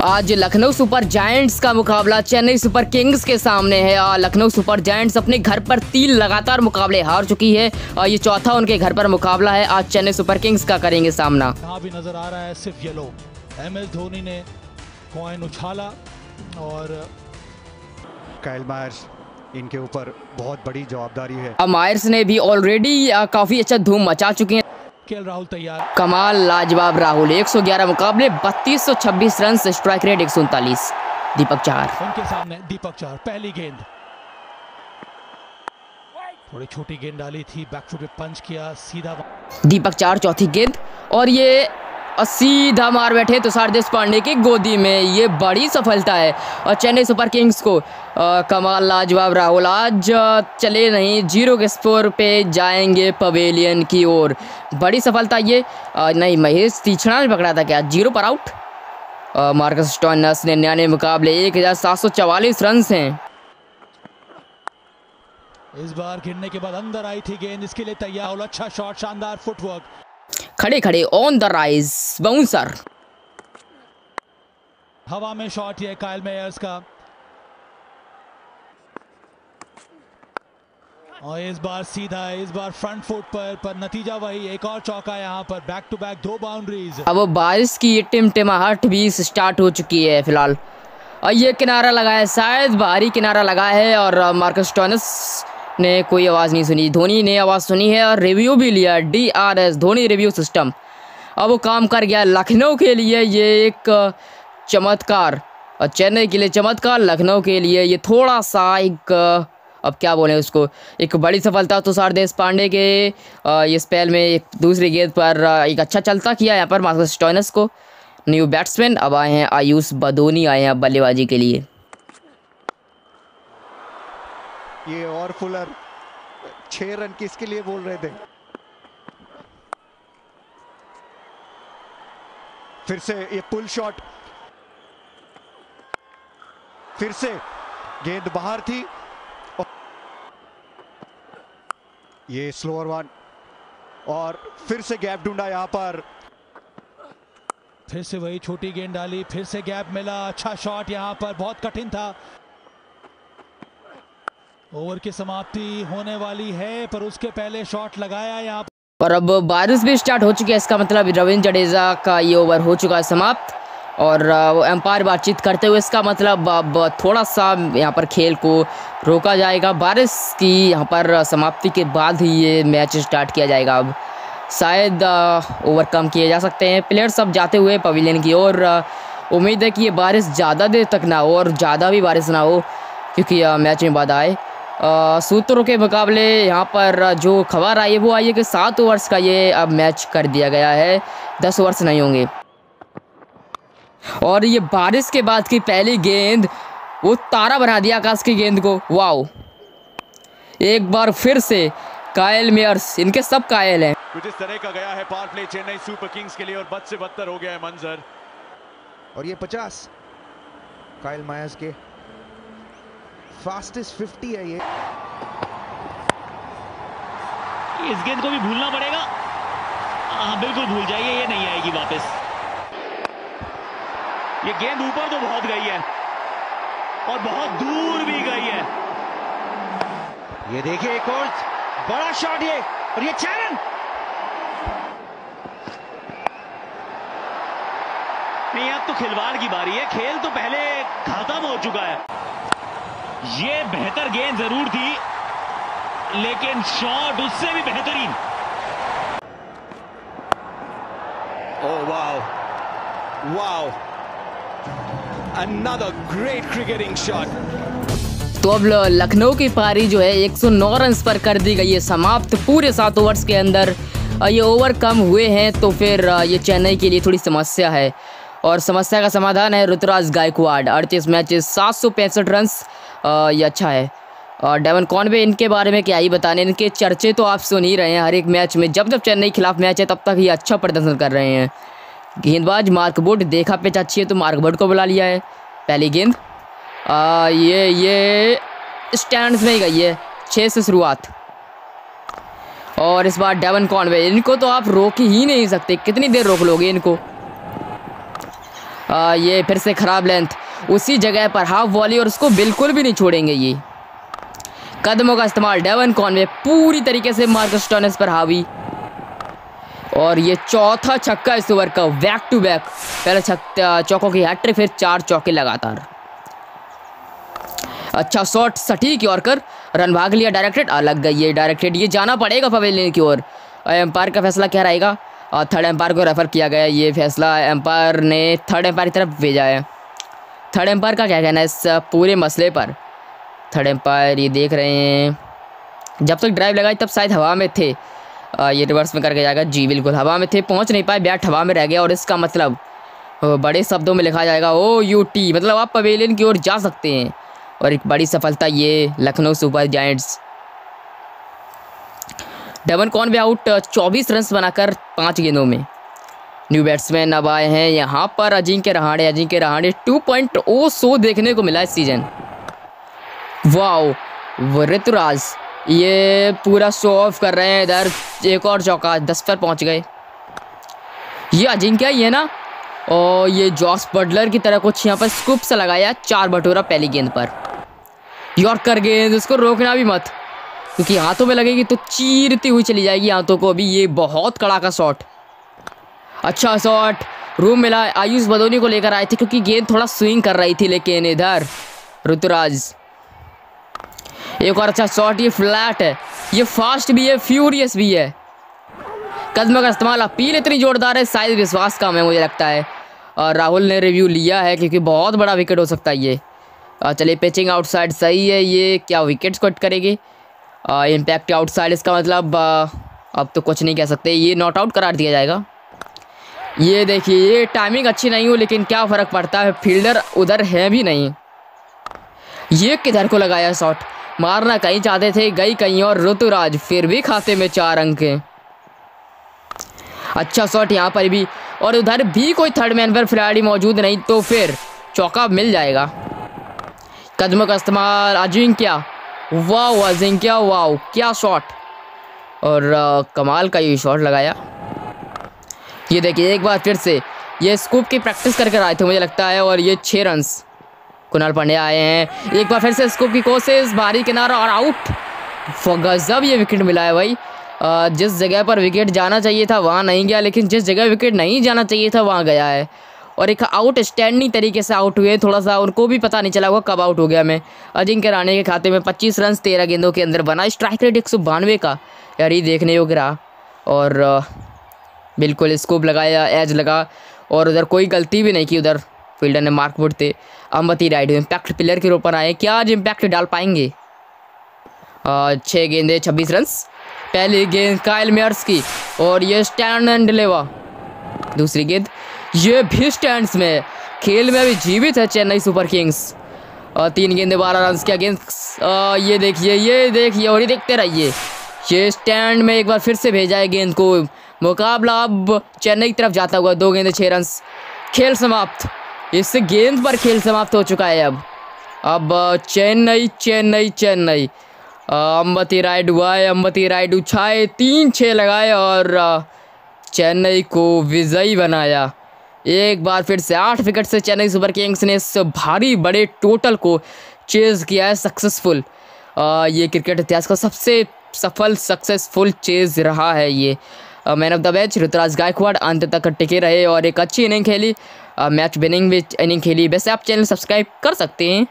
आज Lucknow super giants का मुकाबला चेन्नई सुपर किंग्स के सामने है। और लखनऊ सुपर जायंट्स अपने घर पर तीन लगातार मुकाबले हार चुकी है। और ये चौथा उनके घर पर मुकाबला है। आज चेन्नई सुपर किंग्स का करेंगे सामना। यहाँ भी नज़र आ रहा है सिर्फ़ येलो। एम एस धोनी ने कॉइन उछाला और काइल मायर्स इनके ऊपर बहुत बड़ी जवाबदारी है। अब मायर्स ने भी ऑलरेडी काफ़ी अच्छा धूम मचा चुके हैं। के राहुल तैयार। कमाल लाजवाब राहुल 111 मुकाबले 3226 रन स्ट्राइक रेट एक सौ उनतालीस। दीपक चार। उनके सामने दीपक चार पहली गेंद। थोड़ी छोटी गेंद डाली थी बैकफुट पे पंच किया सीधा दीपक चार चौथी गेंद। और ये सीधा मार बैठे तुषार देश पांडे की गोदी में। ये बड़ी सफलता है। और चेन्नई सुपर किंग्स को आ, कमाल लाजवाब राहुल आज चले नहीं ज़ीरो के स्कोर पे जाएँगे पवेलियन की ओर। बड़ी सफलता ये। आ, नहीं महेश तीछड़ा ने पकड़ा था क्या? ज़ीरो पर आउट। मार्कस स्टॉनस ने नया मुकाबले एक हज़ार सात सौ चवालीस रन हैं। इस बार गिरने के बाद अंदर आई थी गेंद इसके लिए तैयार अच्छा शॉट शानदार फुटवर्क। खड़े खड़े ऑन द राइज बाउंसर हवा में शॉट ये कायल मेयर्स का। और इस बार सीधा इस बार फ्रंट फुट पर पर नतीजा वही एक और चौका यहाँ पर बैक टू बैक दो बाउंड्रीज अब बारिश की ये टिमटिमाहट भी स्टार्ट हो चुकी है फ़िलहाल। और ये किनारा लगा है शायद बाहरी किनारा लगा है और मार्कस टॉनस ने कोई आवाज़ नहीं सुनी। धोनी ने आवाज़ सुनी है और रिव्यू भी लिया D R S Dhoni review system अब वो काम कर गया लखनऊ के लिए। ये एक चमत्कार, और चेन्नई के लिए चमत्कार लखनऊ के लिए। ये थोड़ा सा एक, अब क्या बोलें उसको, एक बड़ी सफलता तुषार देश पांडे के ये स्पेल में एक दूसरी गेंद पर एक अच्छा चलता किया यहाँ पर मार्कस स्टॉइनस को। न्यू बैट्समैन अब आए हैं आयुष बदोनी, आए हैं बल्लेबाजी के लिए। ये और फुलर छह रन किसके लिए बोल रहे थे? फिर से ये पुल शॉट फिर से गेंद बाहर थी। ये स्लोअर वन और फिर से गैप ढूंढा यहाँ पर। फिर से वही छोटी गेंद डाली, फिर से गैप मिला अच्छा शॉट यहाँ पर, बहुत कठिन था। ओवर की समाप्ति होने वाली है, पर उसके पहले शॉट लगाया यहाँ पर। अब बारिश भी स्टार्ट हो चुकी है, इसका मतलब रविंद्र जडेजा का ये ओवर हो चुका है समाप्त। और एम्पायर बातचीत करते हुए इसका मतलब अब थोड़ा सा यहाँ पर खेल को रोका जाएगा। बारिश की यहाँ पर समाप्ति के बाद ही ये मैच स्टार्ट किया जाएगा। अब शायद ओवर कम किए जा सकते हैं। प्लेयर्स सब जाते हुए पवेलियन की और उम्मीद है कि ये बारिश ज़्यादा देर तक ना हो और ज़्यादा भी बारिश ना हो, क्योंकि मैच में बाद आए। सूत्रों के मुकाबले यहाँ पर जो खबर आई है वो आई है कि सात ओवर्स का ये अब मैच कर दिया गया है। दस ओवर्स नहीं होंगे। और ये बारिश के बाद की पहली गेंद वो तारा बना दिया आकाश की गेंद को। वाओ। एक बार फिर से कायल मेयर्स इनके सब कायल हैं। कुछ इस तरह का गया है power play Chennai super kings के लिए और बद से बदतर हो गया है मंजर। और ये पचास कायल मायर्स के। फास्टेस्ट 50 है ये। इस गेंद को भी भूलना पड़ेगा। हाँ बिल्कुल भूल जाइए ये नहीं आएगी वापस। ये गेंद ऊपर तो बहुत गई है। और बहुत दूर भी गई है। ये देखिए एक और बड़ा शॉट ये और ये चैरन नहीं अब तो खिलवाड़ की बारी है। खेल तो पहले खत्म हो चुका है। ये बेहतर गेंद ज़रूर थी लेकिन शॉट उससे भी बेहतरीन Oh wow. Wow. Another great cricketing shot. तो अब लखनऊ की पारी जो है 109 रन पर कर दी गई है समाप्त पूरे सात ओवर्स के अंदर ये ओवर कम हुए हैं तो फिर ये चेन्नई के लिए थोड़ी समस्या है और समस्या का समाधान है ऋतुराज गायकवाड़ अड़तीस मैचेस सात सौ पैंसठ ये अच्छा है। और डेवन कॉनवे इनके बारे में क्या ही बताने इनके चर्चे तो आप सुन ही रहे हैं हर एक मैच में। जब जब चेन्नई खिलाफ मैच है तब तक ये अच्छा प्रदर्शन कर रहे हैं। गेंदबाज मार्क बोर्ड देखा पिच अच्छी है तो मार्क बोर्ड को बुला लिया है। पहली गेंद। ये ये स्टैंड में ही गई है। छः से शुरुआत। और इस बार डेवन कॉनवे इनको तो आप रोक ही नहीं सकते। कितनी देर रोक लोगे इनको? आ, ये फिर से ख़राब लेंथ। उसी जगह पर हाफ़ वॉली और उसको बिल्कुल भी नहीं छोड़ेंगे ये। कदमों का इस्तेमाल डेवन कॉनवे पूरी तरीके से मार्कस टॉनस पर हावी। और ये चौथा छक्का इस ओवर का बैक टू बैक पहले छक्का चौकों की हैट्रिक फिर चार चौके लगातार। अच्छा शॉट सटीक और कर, रन भाग लिया डायरेक्टेड अलग गई है डायरेक्टेड ये जाना पड़ेगा पवेलियन की ओर। एम्पायर का फैसला क्या रहेगा? और थर्ड एम्पायर को रेफर किया गया, ये फैसला एम्पायर ने थर्ड एम्पायर की तरफ़ भेजा है। थर्ड एम्पायर का क्या कहना है इस पूरे मसले पर? थर्ड एम्पायर ये देख रहे हैं। जब तक ड्राइव लगाई तब शायद हवा में थे। आ, ये रिवर्स में करके जाएगा। जी बिल्कुल हवा में थे पहुँच नहीं पाए बैट हवा में रह गया। और इसका मतलब बड़े शब्दों में लिखा जाएगा ओ यू टी मतलब आप पवेलियन की ओर जा सकते हैं। और एक बड़ी सफलता ये लखनऊ सुपर जायंट्स। डेवन कौन भी आउट चौबीस रन बनाकर पाँच गेंदों में? न्यू बैट्समैन अब आए हैं यहाँ पर Ajinkya Rahane Ajinkya Rahane two point O so देखने को मिला इस सीज़न वाओ ऋतुराज, ये पूरा शो ऑफ़ कर रहे हैं इधर, एक और चौका दस पर पहुँच गए। ये अजिंक्य ही है ना? और ये जॉस बटलर की तरह कुछ यहाँ पर स्कूप से लगाया चार बटोरा पहली गेंद पर। यॉर्कर गेंद उसको रोकना भी मत, क्योंकि हाथों में लगेगी तो चीरती हुई चली जाएगी हाथों को। अभी ये बहुत कड़ा का शॉट अच्छा शॉट रूम मिला। आयुष बदोनी को लेकर आए थे क्योंकि गेंद थोड़ा स्विंग कर रही थी, लेकिन इधर ऋतुराज। एक और अच्छा शॉट ये फ्लैट है। ये फास्ट भी है फ्यूरियस भी है। कदम का इस्तेमाल अपील इतनी जोरदार है, शायद विश्वास कम है, मुझे लगता है। और राहुल ने रिव्यू लिया है, क्योंकि बहुत बड़ा विकेट हो सकता है ये। चलिए पिचिंग आउटसाइड सही है, ये क्या विकेट कट करेगी? इम्पैक्ट आउटसाइड इसका मतलब अब तो कुछ नहीं कह सकते। ये नॉट आउट करार दिया जाएगा। ये देखिए ये टाइमिंग अच्छी नहीं हो लेकिन क्या फ़र्क पड़ता है? फील्डर उधर है भी नहीं। ये किधर को लगाया शॉट मारना कहीं चाहते थे गई कहीं और ऋतुराज फिर भी खाते में चार अंक। अच्छा शॉट यहाँ पर भी और उधर भी कोई थर्ड मैन पर खिलाड़ी मौजूद नहीं तो फिर चौका मिल जाएगा। कदमों का इस्तेमाल अजिंक्या। वाह अजिंक्या वाह क्या शॉट और आ, कमाल का ये शॉट लगाया। ये देखिए, एक बार फिर से ये स्कूप की प्रैक्टिस करके आए थे, मुझे लगता है, और ये छः रन्स कुणाल पांड्या आए हैं। एक बार फिर से स्कूप की कोशिश भारी किनारा और आउट गजब ये विकेट मिला है भाई। जिस जगह पर विकेट जाना चाहिए था, वहाँ नहीं गया, लेकिन जिस जगह विकेट नहीं जाना चाहिए था, वहाँ गया है। और एक आउट स्टैंडिंग तरीके से आउट हुए, थोड़ा सा उनको भी पता नहीं चला हुआ कब आउट हो गया मैं। अजिंक्य राणे के खाते में 25 रन तेरह गेंदों के अंदर बना। स्ट्राइक रेट एक सौ बानवे का यार ये देखने योग्य रहा। और बिल्कुल स्कोप लगाया एज लगा और उधर कोई गलती भी नहीं की उधर फील्डर ने मार्क बुट थे अम्बती राइड इम्पैक्ट प्लेयर के ऊपर आए। क्या आज इम्पैक्ट डाल पाएँगे? छः गेंदे, छब्बीस रन पहली गेंद कायल मेयर्स की और ये स्टैंड एंड डिलेवा दूसरी गेंद, ये भी स्टैंड में। खेल में अभी जीवित है चेन्नई सुपर किंग्स। और तीन गेंदे, बारह रन के अगेंस्ट ये देखिए ये देखिए और ये देखते रहिए। ये स्टैंड में एक बार फिर से भेजा है गेंद को। मुकाबला अब चेन्नई की तरफ़ जाता हुआ दो गेंदे छः रन खेल समाप्त। इस गेंद पर खेल समाप्त हो चुका है अब। अब चेन्नई चेन्नई चेन्नई। अम्बती राइड हुआ है अम्बती राइड उछाए तीन छः लगाए और चेन्नई को विजयी बनाया। एक बार फिर से आठ विकेट से चेन्नई सुपर किंग्स ने इस भारी बड़े टोटल को चेज किया है सक्सेसफुल। ये क्रिकेट इतिहास का सबसे सफल, सक्सेसफुल चेज रहा है ये। Man of the match Ruturaj Gaikwad अंत तक टिके रहे और एक अच्छी इनिंग खेली। मैच विनिंग भी इनिंग खेली। वैसे आप चैनल सब्सक्राइब कर सकते हैं।